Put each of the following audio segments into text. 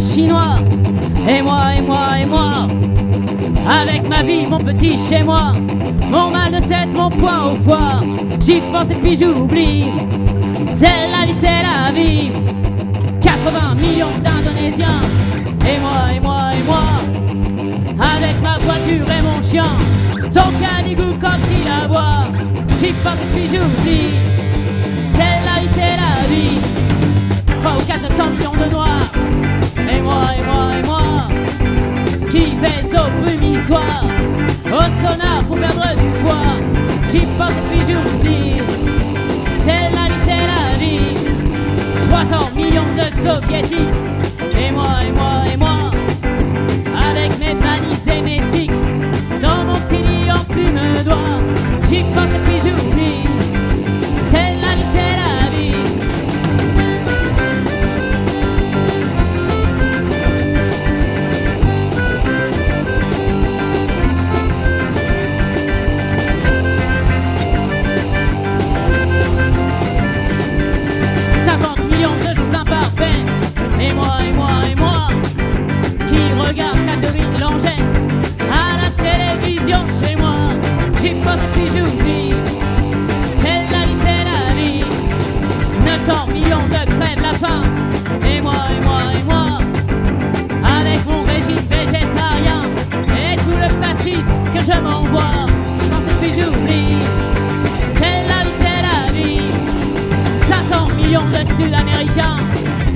chinois. Et moi, et moi, et moi. Avec ma vie, mon petit chez moi. Mon mal de tête, mon poids au foie. J'y pense et puis j'oublie. C'est la vie, c'est la vie. 80 millions d'Indonésiens. Et moi, et moi, et moi. Avec ma voiture et mon chien. Son canigou quand il aboie. J'y pense et puis j'oublie. Au sonar pour perdre du poids. J'y pense puis j'oublie. C'est la vie, c'est la vie. 300 millions de soviétiques. De crèves la faim Et moi, et moi, et moi Avec mon régime végétarien Et tout le pastis que je m'envoie. Pense et puis j'oublie C'est la vie, c'est la vie. 500 millions de Sud-Américains.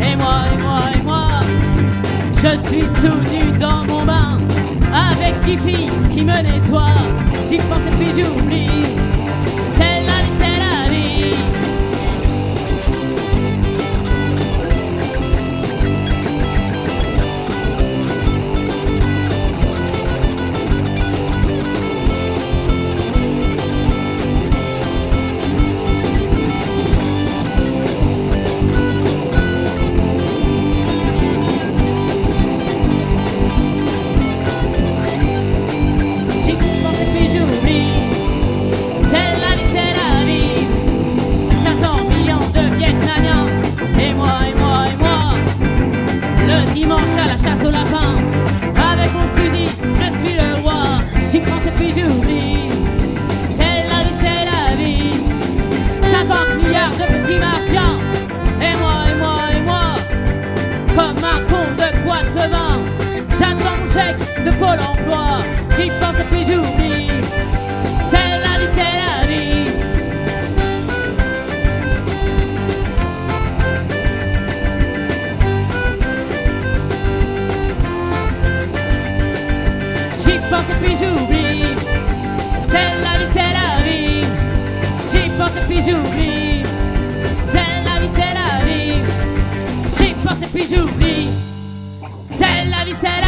Et moi, et moi, et moi Je suis tout nu dans mon bain Avec dix filles qui me nettoient J'y pense et puis j'oublie à la chasse au lapin. Avec mon fusil, je suis le roi. J'y pense et puis j'oublie. C'est la vie, c'est la vie. 50 milliards de petits martiens Et moi, et moi, et moi. Comme un con de boîte de vin. J'attends mon chèque de Pôle emploi. J'y pense et puis j'oublie pense et puis j'oublie. C'est la vie, c'est la vie. J'y pense et puis j'oublie. C'est la vie, c'est la vie. J'y pense et puis j'oublie. C'est la vie, c'est la vie